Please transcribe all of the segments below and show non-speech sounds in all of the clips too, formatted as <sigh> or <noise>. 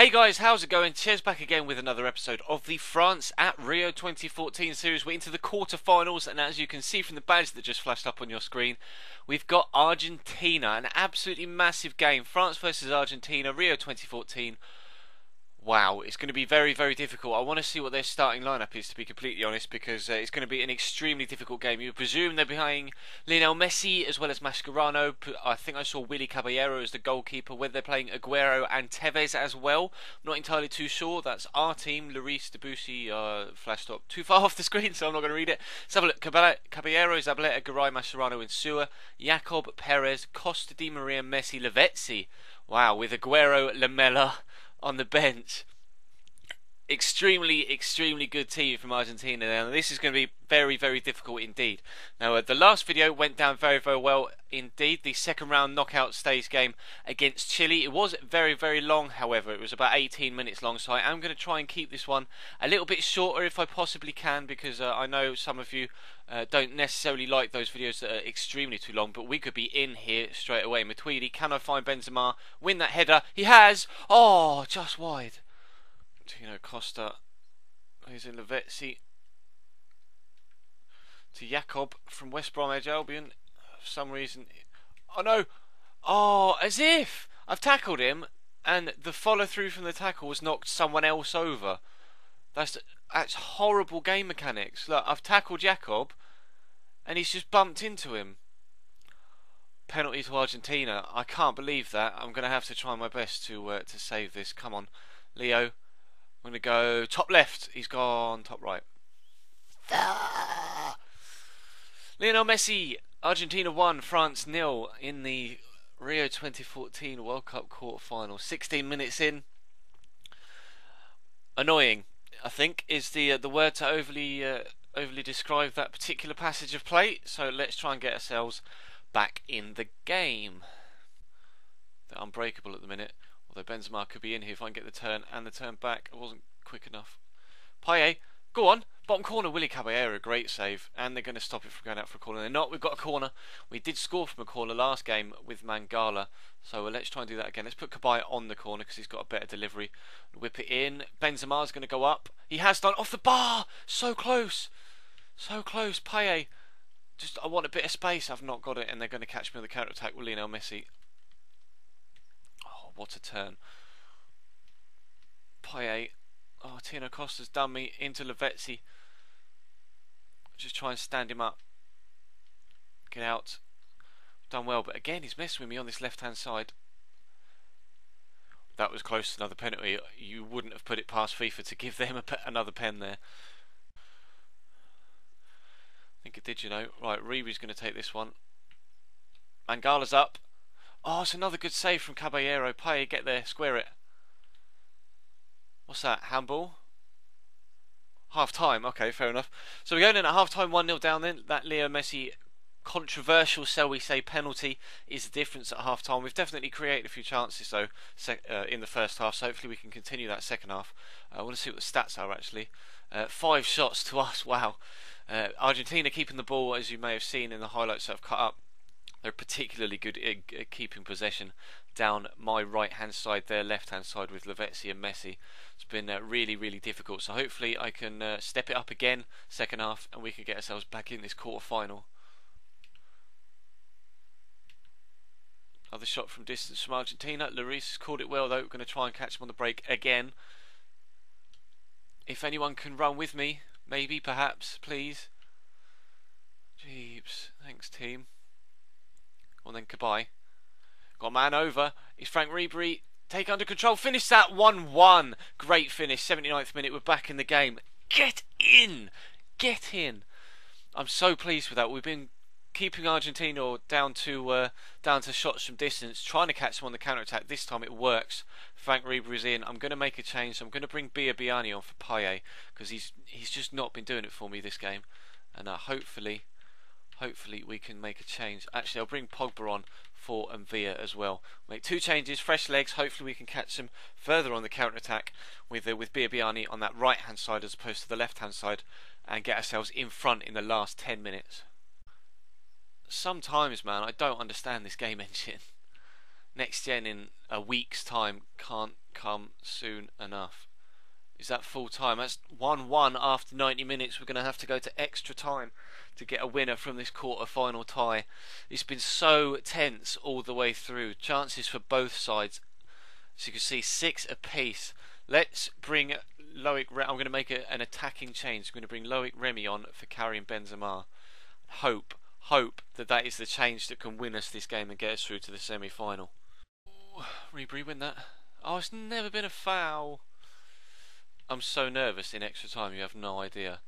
Hey guys, how's it going? Cheers back again with another episode of the France at Rio 2014 series. We're into the quarterfinals, and as you can see from the badge that just flashed up on your screen, we've got Argentina, an absolutely massive game. France versus Argentina, Rio 2014 wow, it's going to be very, very difficult. I want to see what their starting lineup is, to be completely honest, because uh, it's going to be an extremely difficult game. You presume they're behind Lionel Messi as well as Mascherano. I think I saw Willy Caballero as the goalkeeper. Whether they're playing Aguero and Tevez as well, not entirely too sure. That's our team. Lloris Debuchy uh, flashed up too far <laughs> off the screen, so I'm not going to read it. Let's have a look. Caballero, Zabaleta, Garay, Mascherano, and Sua. Yacob, Perez, Costa Di Maria, Messi, Lavezzi. Wow, with Aguero, Lamela on the bench. Extremely, extremely good team from Argentina. Now, this is going to be very, very difficult indeed. Now, uh, the last video went down very, very well indeed. The second round knockout stage game against Chile. It was very, very long, however. It was about 18 minutes long, so I am going to try and keep this one a little bit shorter if I possibly can, because uh, I know some of you uh, don't necessarily like those videos that are extremely too long, but we could be in here straight away. Matuidi, can I find Benzema? Win that header. He has. Oh, just wide. Tino Costa. He's in Lavezzi to Yacob from West Bromwich Albion. For some reason, oh no, oh as if I've tackled him, and the follow through from the tackle has knocked someone else over. That's that's horrible game mechanics. Look, I've tackled Yacob, and he's just bumped into him. Penalty to Argentina. I can't believe that. I'm going to have to try my best to uh, to save this. Come on, Leo. I'm going to go top left. He's gone top right. Lionel Messi, Argentina 1, France nil in the Rio 2014 World Cup quarter-final. 16 minutes in. Annoying, I think, is the uh, the word to overly uh, overly describe that particular passage of play. So let's try and get ourselves back in the game. They're unbreakable at the minute. Although Benzema could be in here if I can get the turn and the turn back. It wasn't quick enough. Payet, go on. Bottom corner, Willy Caballero, great save, and they're going to stop it from going out for a corner. They're not. We've got a corner. We did score from a corner last game with Mangala, so uh, let's try and do that again. Let's put Cabaye on the corner because he's got a better delivery. Whip it in. Benzema's going to go up. He has done off the bar. So close, so close. Payet, just I want a bit of space. I've not got it, and they're going to catch me on the counter attack with Lionel Messi. What a turn. Payet. Oh, Tino Costa's done me into Lavezzi. Just try and stand him up. Get out. Done well, but again, he's messing with me on this left-hand side. That was close to another penalty. You wouldn't have put it past FIFA to give them pe another pen there. I think it did, you know. Right, Ribery's going to take this one. Mangala's up. Oh, it's another good save from Caballero. Pay, get there, square it. What's that? Handball? Half time, okay, fair enough. So we're going in at half time, 1 0 down then. That Leo Messi controversial, shall we say, penalty is the difference at half time. We've definitely created a few chances though uh, in the first half, so hopefully we can continue that second half. Uh, I want to see what the stats are actually. Uh, five shots to us, <laughs> wow. Uh, Argentina keeping the ball, as you may have seen in the highlights that I've cut up. They're particularly good at keeping possession down my right hand side, their left hand side with Lavezzi and Messi. It's been uh, really, really difficult. So hopefully I can uh, step it up again second half and we can get ourselves back in this quarter final. Another shot from distance from Argentina. Lloris has caught it well though. We're going to try and catch him on the break again. If anyone can run with me, maybe, perhaps, please. Jeeps. Thanks, team. Well then, goodbye. Got man over. Is Franck Ribery. Take under control. Finish that 1 1. Great finish. 79th minute. We're back in the game. Get in. Get in. I'm so pleased with that. We've been keeping Argentina down to uh, down to shots from distance, trying to catch them on the counter attack. This time it works. Franck Ribery's in. I'm going to make a change. So I'm going to bring Biabiany on for Payet because he's he's just not been doing it for me this game, and uh, hopefully hopefully we can make a change. Actually, I'll bring Pogba on for Villa as well. Make two changes, fresh legs. Hopefully, we can catch them further on the counter attack with uh, with Biabiany on that right hand side as opposed to the left hand side, and get ourselves in front in the last 10 minutes. Sometimes, man, I don't understand this game <laughs> engine. Next gen in a week's time can't come soon enough. Is that full time? That's 1 1 after 90 minutes. We're going to have to go to extra time to get a winner from this quarter final tie. It's been so tense all the way through. Chances for both sides. As you can see, six apiece. Let's bring Loic. I'm going to make a, an attacking change. I'm going to bring Loic Remy on for Karim Benzema. Hope, hope that that is the change that can win us this game and get us through to the semi final. Ribery win that. Oh, it's never been a foul. I'm so nervous in extra time, you have no idea.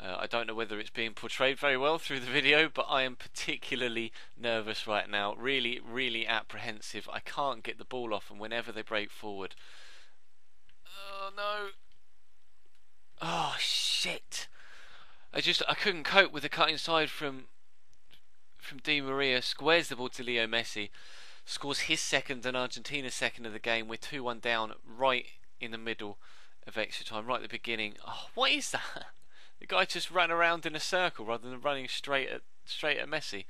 Uh, I don't know whether it's being portrayed very well through the video, but I am particularly nervous right now. Really, really apprehensive. I can't get the ball off, and whenever they break forward. Oh no. Oh shit. I just I couldn't cope with the cut inside from from Di Maria. Squares the ball to Leo Messi. Scores his second and Argentina's second of the game. We're 2 1 down right in the middle of extra time, right at the beginning. Oh, what is that? <laughs> The guy just ran around in a circle rather than running straight at straight at Messi.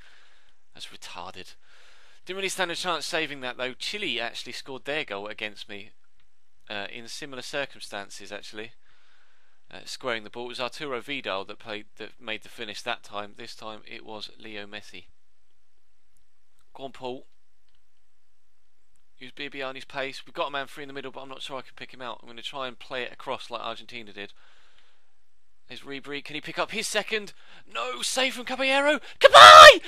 That's retarded. Didn't really stand a chance saving that though. Chile actually scored their goal against me uh, in similar circumstances. Actually, uh, squaring the ball. It was Arturo Vidal that played that made the finish that time. This time it was Leo Messi. Go on, Paul. Use Biabiany's pace. We've got a man free in the middle, but I'm not sure I can pick him out. I'm going to try and play it across like Argentina did. There's Ribery. Can he pick up his second? No, save from Caballero. Goodbye!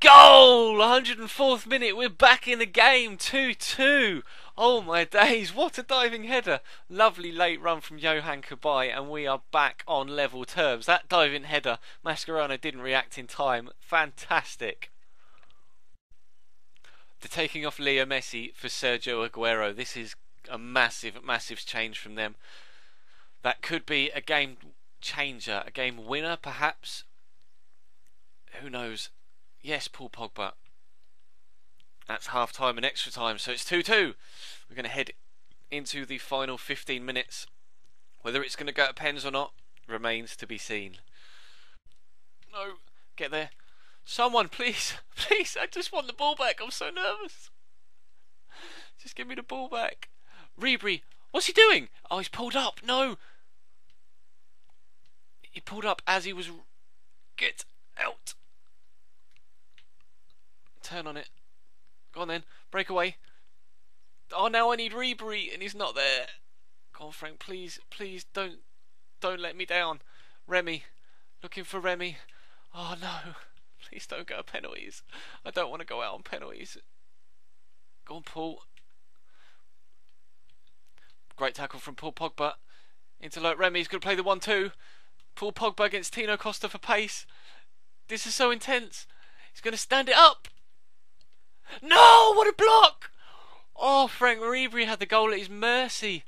Goal! 104th minute. We're back in the game. 2-2. Oh my days, what a diving header. Lovely late run from Johan Cabaye and we are back on level terms. That diving header, Mascherano didn't react in time. Fantastic the taking off Leo Messi for Sergio Aguero. This is a massive, massive change from them. That could be a game changer, a game winner, perhaps. Who knows? Yes, Paul Pogba. That's half time and extra time, so it's 2 2. We're going to head into the final 15 minutes. Whether it's going to go to pens or not remains to be seen. No, get there. Someone, please, <laughs> please, I just want the ball back. I'm so nervous. Just give me the ball back. Ribery, what's he doing? Oh, he's pulled up. No. He pulled up as he was. Get out. Turn on it. Go on then. Break away. Oh, now I need Ribery, and he's not there. Come on, Frank, please, please don't, don't let me down. Remy, looking for Remy. Oh no. Please don't go penalties. I don't want to go out on penalties. Go on, Paul. Great tackle from Paul Pogba. Into Loic Remy. He's going to play the 1 2. Paul Pogba against Tino Costa for pace. This is so intense. He's going to stand it up. No! What a block! Oh, Franck Ribery had the goal at his mercy.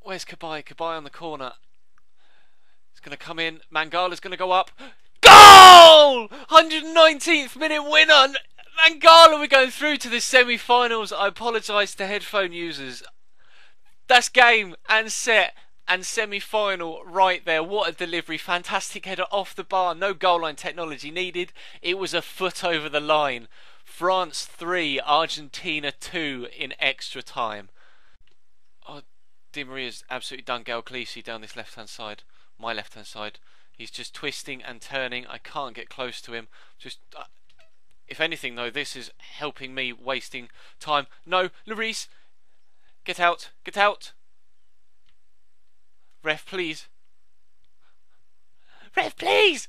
Where's Cabaye? Cabaye on the corner. He's going to come in. Mangala's going to go up. Goal! 119th minute winner. Mangala, we're going through to the semi-finals. I apologise to headphone users. That's game and set and semi-final right there. What a delivery! Fantastic header off the bar. No goal line technology needed. It was a foot over the line. France three, Argentina two in extra time. Oh, Di Maria's absolutely done Gaël Clichy down this left-hand side my left hand side. He's just twisting and turning. I can't get close to him. Just, uh, if anything though, this is helping me wasting time. No, Lloris, get out, get out. Ref, please. Ref, please.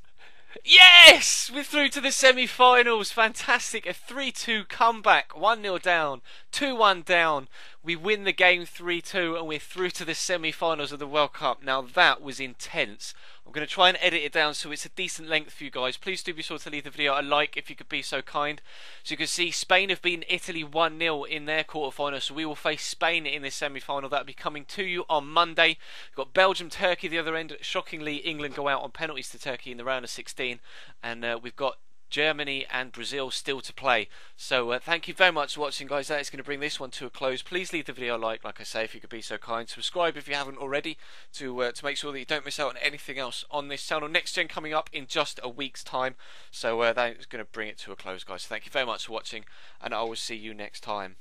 Yes! We're through to the semi finals. Fantastic. A 3 2 comeback. 1 0 down. 2 1 down. We win the game 3 2 and we're through to the semi finals of the World Cup. Now that was intense. I'm going to try and edit it down so it's a decent length for you guys. Please do be sure to leave the video a like if you could be so kind. So you can see Spain have beaten Italy 1 0 in their quarter final. So we will face Spain in this semi final. That'll be coming to you on Monday. We've got Belgium, Turkey the other end. Shockingly, England go out on penalties to Turkey in the round of 16. And uh, we've got Germany and Brazil still to play. So uh, thank you very much for watching, guys. That is going to bring this one to a close. Please leave the video a like, like I say, if you could be so kind. Subscribe if you haven't already to uh, to make sure that you don't miss out on anything else on this channel. Next gen coming up in just a week's time. So uh, that is going to bring it to a close, guys. Thank you very much for watching, and I will see you next time.